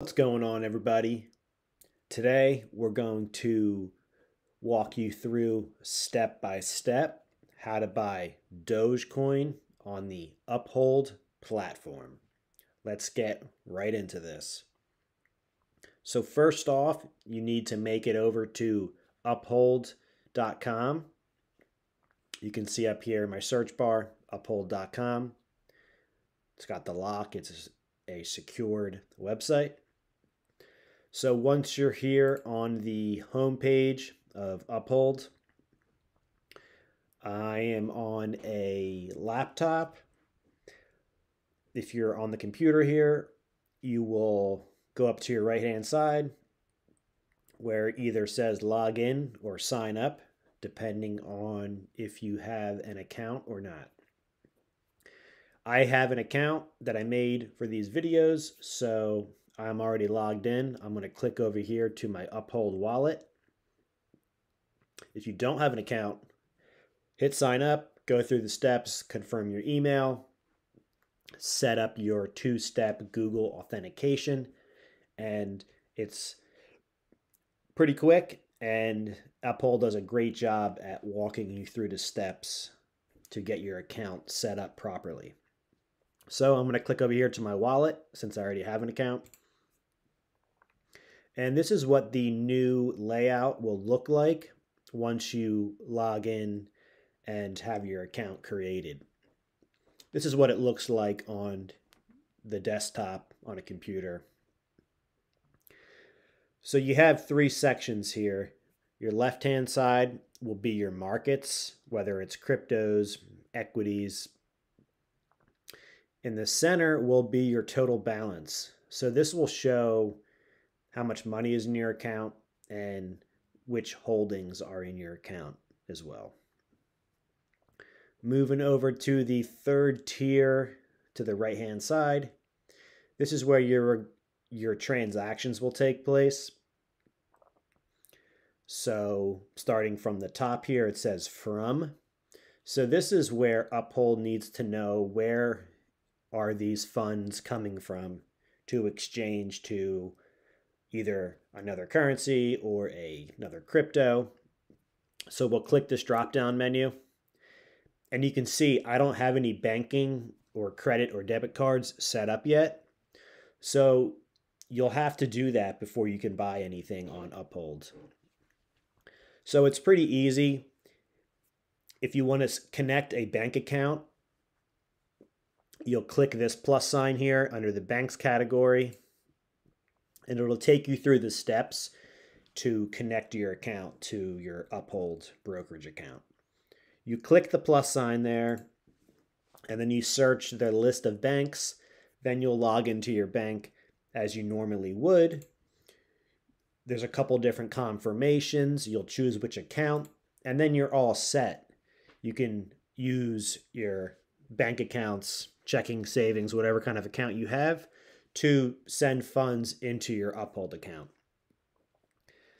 What's going on, everybody? Today, we're going to walk you through step by step how to buy Dogecoin on the Uphold platform. Let's get right into this. So, first off, you need to make it over to uphold.com. You can see up here in my search bar, uphold.com. It's got the lock, it's a secured website. So once you're here on the home page of Uphold, I am on a laptop. If you're on the computer here, you will go up to your right hand side where it either says log in or sign up, depending on if you have an account or not. I have an account that I made for these videos, so I'm already logged in. I'm going to click over here to my Uphold wallet. If you don't have an account, hit sign up, go through the steps, confirm your email, set up your two step Google authentication, and it's pretty quick. And Uphold does a great job at walking you through the steps to get your account set up properly. So I'm going to click over here to my wallet since I already have an account. And this is what the new layout will look like once you log in and have your account created. This is what it looks like on the desktop on a computer. So you have three sections here. Your left-hand side will be your markets, whether it's cryptos, equities. In the center will be your total balance. So this will show how much money is in your account, and which holdings are in your account as well. Moving over to the third tier to the right hand side, this is where your, your transactions will take place. So starting from the top here, it says from. So this is where Uphold needs to know where are these funds coming from to exchange to either another currency or a, another crypto. So we'll click this drop down menu and you can see I don't have any banking or credit or debit cards set up yet. So you'll have to do that before you can buy anything on Uphold. So it's pretty easy. If you want to connect a bank account, you'll click this plus sign here under the banks category and it'll take you through the steps to connect your account to your Uphold brokerage account. You click the plus sign there, and then you search the list of banks. Then you'll log into your bank as you normally would. There's a couple different confirmations. You'll choose which account, and then you're all set. You can use your bank accounts, checking, savings, whatever kind of account you have to send funds into your Uphold account.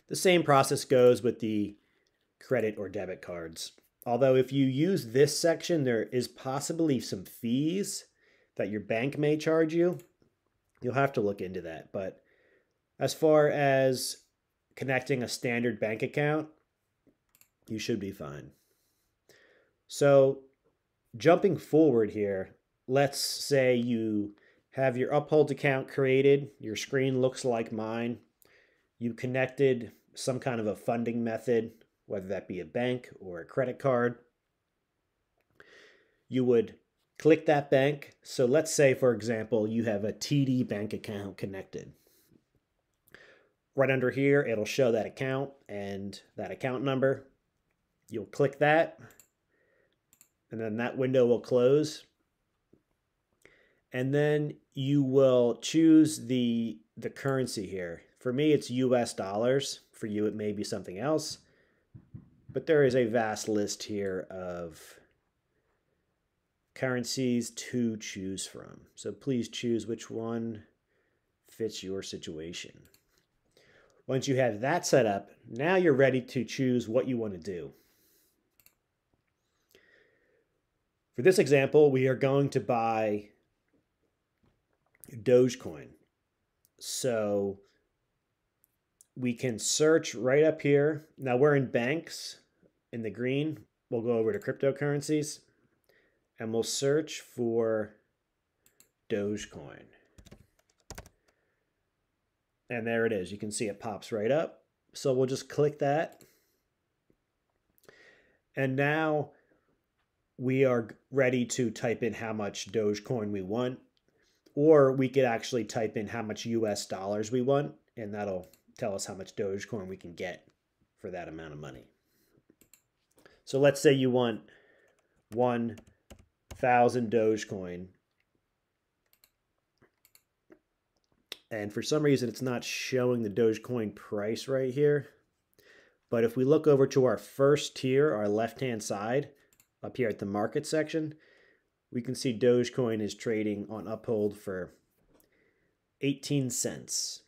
The same process goes with the credit or debit cards. Although if you use this section, there is possibly some fees that your bank may charge you. You'll have to look into that. But as far as connecting a standard bank account, you should be fine. So jumping forward here, let's say you have your Uphold account created. Your screen looks like mine. You connected some kind of a funding method, whether that be a bank or a credit card. You would click that bank. So let's say, for example, you have a TD bank account connected. Right under here, it'll show that account and that account number. You'll click that, and then that window will close and then you will choose the the currency here. For me, it's US dollars. For you, it may be something else. But there is a vast list here of currencies to choose from. So please choose which one fits your situation. Once you have that set up, now you're ready to choose what you want to do. For this example, we are going to buy Dogecoin. So we can search right up here. Now we're in banks in the green. We'll go over to cryptocurrencies and we'll search for Dogecoin. And there it is. You can see it pops right up. So we'll just click that. And now we are ready to type in how much Dogecoin we want. Or we could actually type in how much US dollars we want, and that'll tell us how much Dogecoin we can get for that amount of money. So let's say you want 1,000 Dogecoin. And for some reason, it's not showing the Dogecoin price right here. But if we look over to our first tier, our left-hand side, up here at the market section, we can see Dogecoin is trading on Uphold for 18 cents.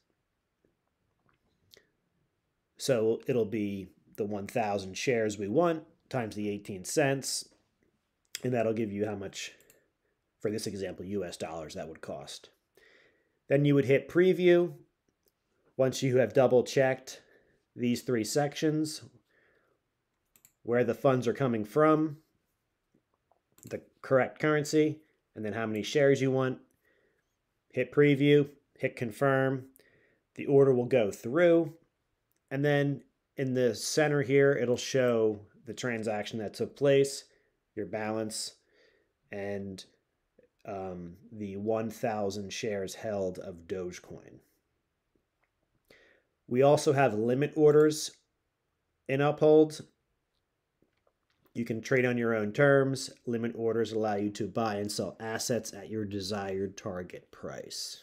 So it'll be the 1,000 shares we want times the 18 cents, and that'll give you how much, for this example, US dollars that would cost. Then you would hit preview. Once you have double checked these three sections, where the funds are coming from, the correct currency, and then how many shares you want. Hit preview, hit confirm. The order will go through. And then in the center here, it'll show the transaction that took place, your balance, and um, the 1,000 shares held of Dogecoin. We also have limit orders in Uphold. You can trade on your own terms. Limit orders allow you to buy and sell assets at your desired target price.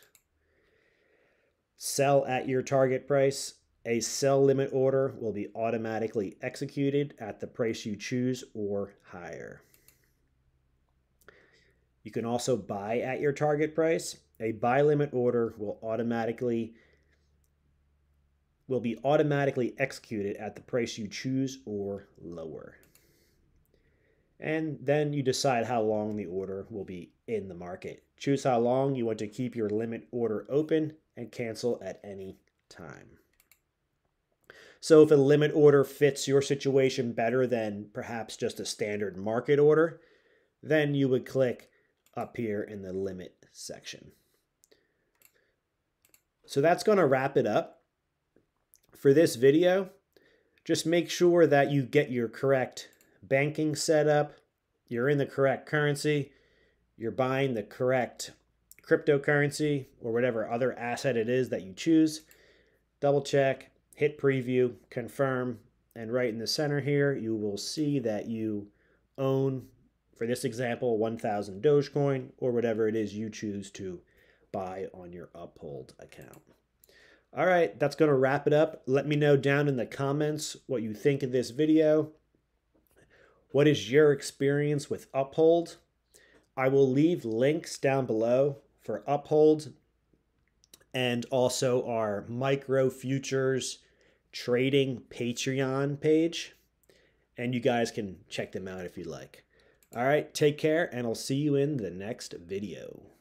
Sell at your target price. A sell limit order will be automatically executed at the price you choose or higher. You can also buy at your target price. A buy limit order will automatically will be automatically executed at the price you choose or lower and then you decide how long the order will be in the market. Choose how long you want to keep your limit order open and cancel at any time. So if a limit order fits your situation better than perhaps just a standard market order, then you would click up here in the limit section. So that's going to wrap it up for this video. Just make sure that you get your correct banking setup, you're in the correct currency, you're buying the correct cryptocurrency or whatever other asset it is that you choose. Double check, hit preview, confirm, and right in the center here, you will see that you own, for this example, 1000 Dogecoin or whatever it is you choose to buy on your Uphold account. All right, that's going to wrap it up. Let me know down in the comments what you think of this video. What is your experience with Uphold? I will leave links down below for Uphold and also our micro futures trading Patreon page. And you guys can check them out if you'd like. All right, take care, and I'll see you in the next video.